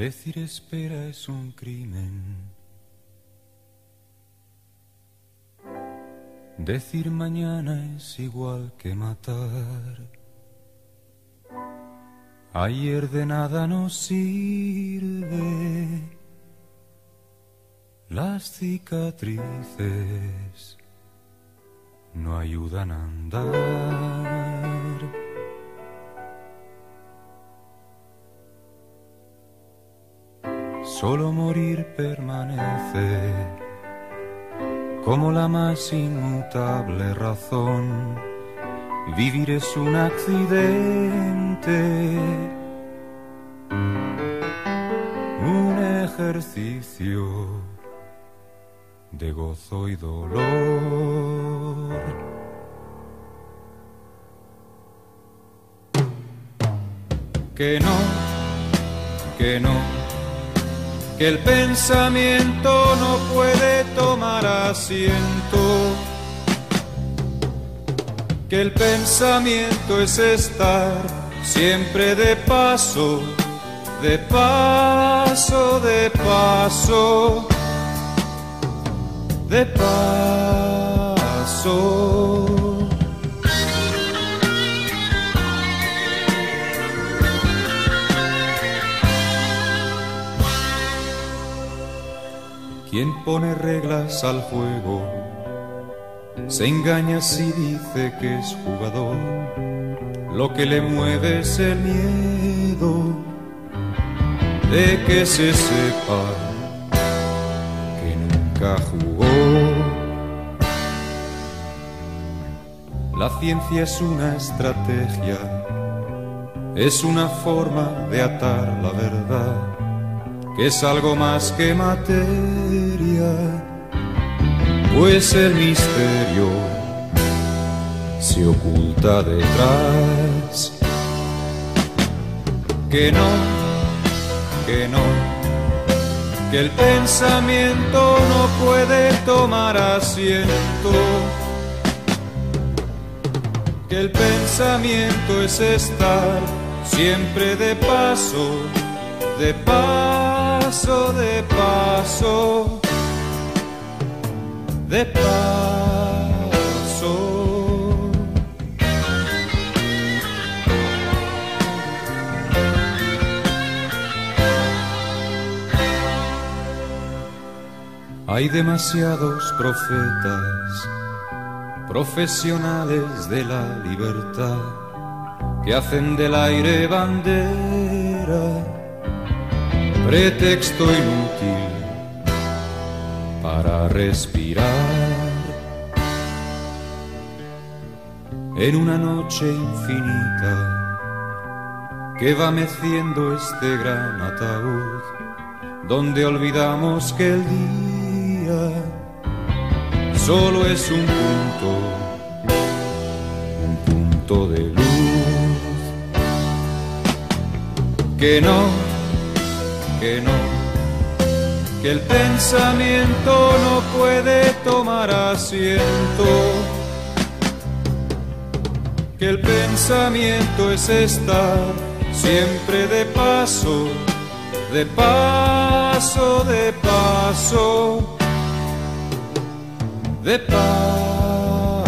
Decir espera es un crimen. Decir mañana es igual que matar. Ayer de nada nos sirve las cicatrices no ayudan a andar. Solo morir permanece como la más inmutable razón. Vivir es un accidente, un ejercicio de gozo y dolor. Que no, que no, que el pensamiento no puede tomar asiento. Que el pensamiento es estar siempre de paso, de paso, de paso de paso. Pone reglas al juego se engaña si dice que es jugador. Lo que le mueve es el miedo de que se sepa que nunca jugó. La ciencia es una estrategia, es una forma de atar la verdad, que es algo más que materia, pues el misterio se oculta detrás. Que no, que no, que el pensamiento no puede tomar asiento que el pensamiento es estar siempre de paso, de paso, de paso, de paso. Hay demasiados profetas profesionales de la libertad que hacen del aire bandera, pretexto inútil para respirar. En una noche infinita que va meciendo este gran ataúd, donde olvidamos que el día solo es un punto, un punto de luz. Que no, que no, que el pensamiento no puede tomar asiento. Que el pensamiento es estar siempre de paso, de paso, de paso de paso.